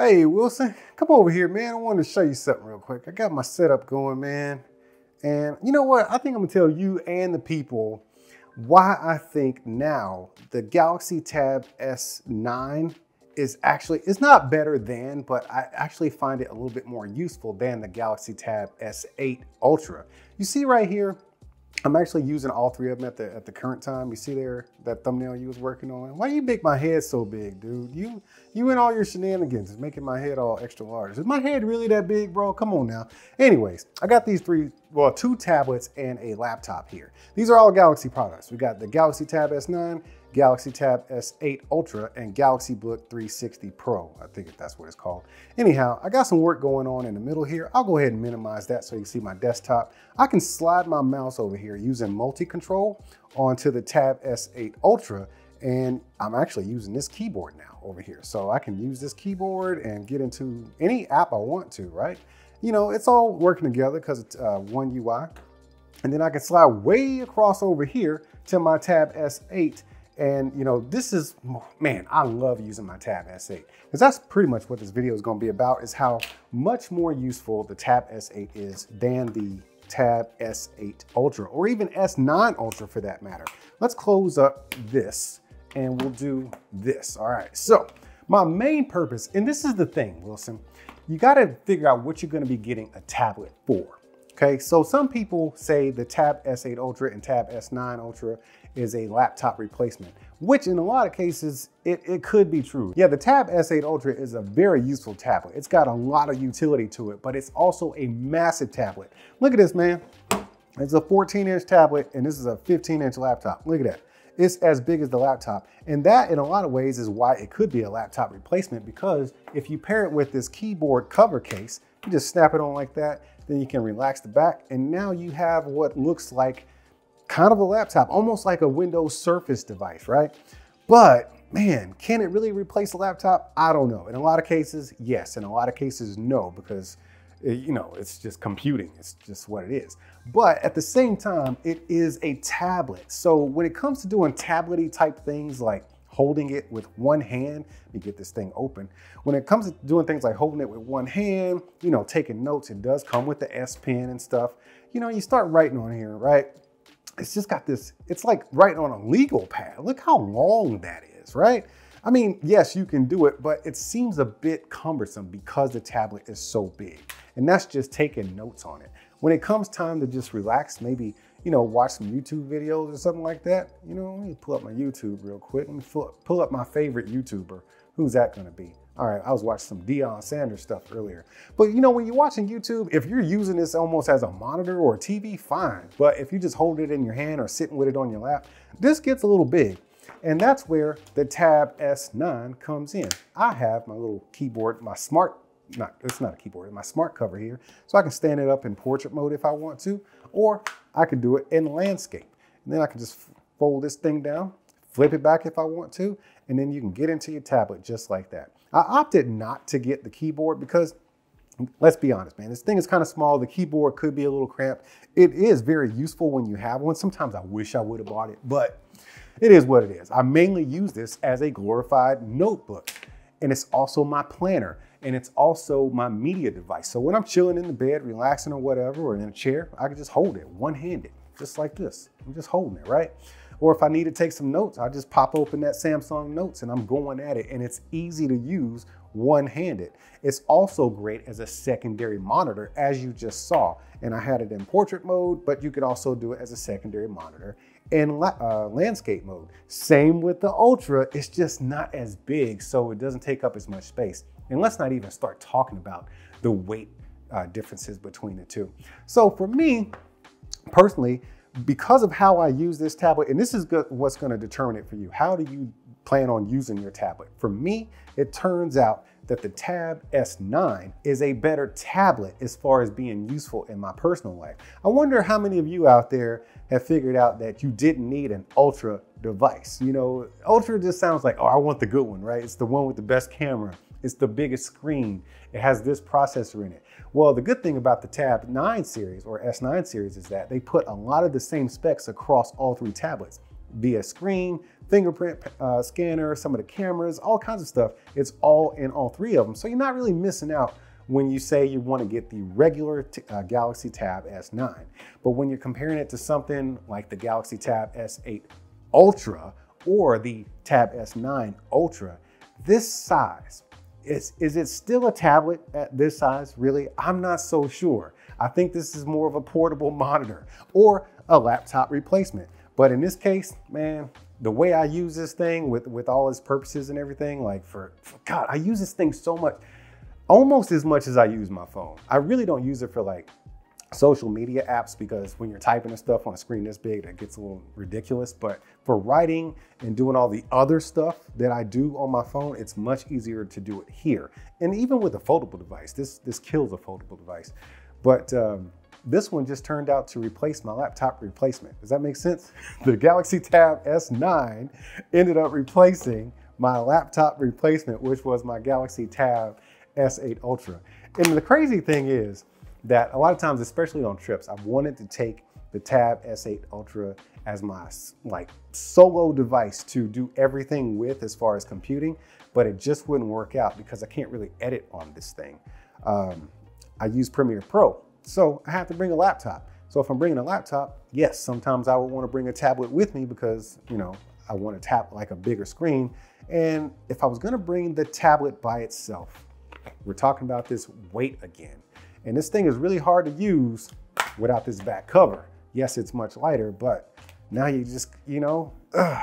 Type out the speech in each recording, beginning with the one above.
Hey, Wilson, come over here, man. I wanted to show you something real quick. I got my setup going, man. And you know what? I think I'm gonna tell you and the people why I think now the Galaxy Tab S9 is actually, it's not better than, but I actually find it a little bit more useful than the Galaxy Tab S8 Ultra. You see right here, I'm actually using all three of them at the at the current time. You see there that thumbnail you was working on. Why you make my head so big, dude? You you and all your shenanigans is making my head all extra large. Is my head really that big, bro? Come on now. Anyways, I got these three, well, two tablets and a laptop here. These are all Galaxy products. We got the Galaxy Tab S9, Galaxy Tab S8 Ultra, and Galaxy Book 360 Pro. I think that's what it's called. Anyhow, I got some work going on in the middle here. I'll go ahead and minimize that so you can see my desktop. I can slide my mouse over here using multi-control onto the Tab S8 Ultra, and I'm actually using this keyboard now over here. So I can use this keyboard and get into any app I want to, right? You know, it's all working together because it's uh, one UI. And then I can slide way across over here to my Tab S8 and you know, this is, man, I love using my Tab S8 because that's pretty much what this video is gonna be about is how much more useful the Tab S8 is than the Tab S8 Ultra or even S9 Ultra for that matter. Let's close up this and we'll do this. All right, so my main purpose, and this is the thing, Wilson, you gotta figure out what you're gonna be getting a tablet for. Okay, so some people say the Tab S8 Ultra and Tab S9 Ultra is a laptop replacement, which in a lot of cases, it, it could be true. Yeah, the Tab S8 Ultra is a very useful tablet. It's got a lot of utility to it, but it's also a massive tablet. Look at this, man. It's a 14 inch tablet and this is a 15 inch laptop. Look at that. It's as big as the laptop. And that in a lot of ways is why it could be a laptop replacement because if you pair it with this keyboard cover case, you just snap it on like that, then you can relax the back. And now you have what looks like kind of a laptop, almost like a Windows Surface device, right? But man, can it really replace a laptop? I don't know. In a lot of cases, yes. In a lot of cases, no, because eh, you know, it's just computing. It's just what it is. But at the same time, it is a tablet. So when it comes to doing tablety type things like holding it with one hand. Me get this thing open. When it comes to doing things like holding it with one hand, you know, taking notes, it does come with the S Pen and stuff. You know, you start writing on here, right? It's just got this, it's like writing on a legal pad. Look how long that is, right? I mean, yes, you can do it, but it seems a bit cumbersome because the tablet is so big. And that's just taking notes on it. When it comes time to just relax, maybe you know, watch some YouTube videos or something like that, you know, let me pull up my YouTube real quick. Let me pull up my favorite YouTuber. Who's that gonna be? All right, I was watching some Deion Sanders stuff earlier. But you know, when you're watching YouTube, if you're using this almost as a monitor or a TV, fine. But if you just hold it in your hand or sitting with it on your lap, this gets a little big. And that's where the Tab S9 comes in. I have my little keyboard, my smart not, it's not a keyboard, my smart cover here. So I can stand it up in portrait mode if I want to, or I could do it in landscape. And then I can just fold this thing down, flip it back if I want to, and then you can get into your tablet just like that. I opted not to get the keyboard because let's be honest, man, this thing is kind of small. The keyboard could be a little cramped. It is very useful when you have one. Sometimes I wish I would have bought it, but it is what it is. I mainly use this as a glorified notebook and it's also my planner and it's also my media device. So when I'm chilling in the bed, relaxing or whatever, or in a chair, I can just hold it one-handed, just like this. I'm just holding it, right? Or if I need to take some notes, I just pop open that Samsung Notes and I'm going at it and it's easy to use one-handed. It's also great as a secondary monitor as you just saw. And I had it in portrait mode, but you could also do it as a secondary monitor in uh, landscape mode. Same with the Ultra, it's just not as big, so it doesn't take up as much space. And let's not even start talking about the weight uh, differences between the two. So for me, personally, because of how I use this tablet, and this is what's gonna determine it for you. How do you plan on using your tablet? For me, it turns out that the Tab S9 is a better tablet as far as being useful in my personal life. I wonder how many of you out there have figured out that you didn't need an Ultra device. You know, Ultra just sounds like, oh, I want the good one, right? It's the one with the best camera. It's the biggest screen. It has this processor in it. Well, the good thing about the Tab 9 series or S9 series is that they put a lot of the same specs across all three tablets via screen, fingerprint uh, scanner, some of the cameras, all kinds of stuff. It's all in all three of them. So you're not really missing out when you say you want to get the regular uh, Galaxy Tab S9. But when you're comparing it to something like the Galaxy Tab S8 Ultra or the Tab S9 Ultra, this size, is, is it still a tablet at this size? Really? I'm not so sure. I think this is more of a portable monitor or a laptop replacement. But in this case, man, the way I use this thing with, with all its purposes and everything, like for, for God, I use this thing so much, almost as much as I use my phone. I really don't use it for like social media apps because when you're typing and stuff on a screen this big, that gets a little ridiculous. But for writing and doing all the other stuff that I do on my phone, it's much easier to do it here. And even with a foldable device, this, this kills a foldable device. But um, this one just turned out to replace my laptop replacement. Does that make sense? The Galaxy Tab S9 ended up replacing my laptop replacement, which was my Galaxy Tab S8 Ultra. And the crazy thing is, that a lot of times, especially on trips, I've wanted to take the Tab S8 Ultra as my like solo device to do everything with as far as computing, but it just wouldn't work out because I can't really edit on this thing. Um, I use Premiere Pro, so I have to bring a laptop. So if I'm bringing a laptop, yes, sometimes I would want to bring a tablet with me because, you know, I want to tap like a bigger screen. And if I was going to bring the tablet by itself, we're talking about this weight again. And this thing is really hard to use without this back cover. Yes, it's much lighter, but now you just, you know, ugh.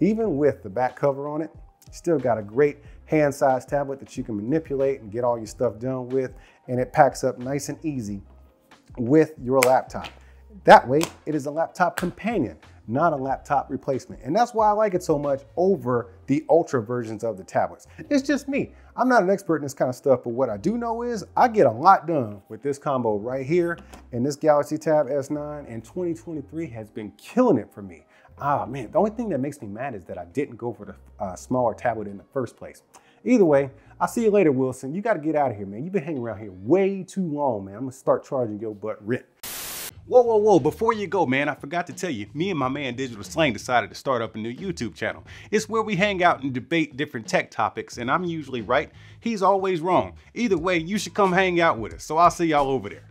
even with the back cover on it, still got a great hand-sized tablet that you can manipulate and get all your stuff done with, and it packs up nice and easy with your laptop. That way, it is a laptop companion not a laptop replacement. And that's why I like it so much over the ultra versions of the tablets. It's just me. I'm not an expert in this kind of stuff, but what I do know is I get a lot done with this combo right here and this Galaxy Tab S9 and 2023 has been killing it for me. Ah man, the only thing that makes me mad is that I didn't go for the uh, smaller tablet in the first place. Either way, I'll see you later, Wilson. You got to get out of here, man. You've been hanging around here way too long, man. I'm going to start charging your butt rent. Whoa, whoa, whoa, before you go, man, I forgot to tell you, me and my man Digital Slang decided to start up a new YouTube channel. It's where we hang out and debate different tech topics, and I'm usually right, he's always wrong. Either way, you should come hang out with us, so I'll see y'all over there.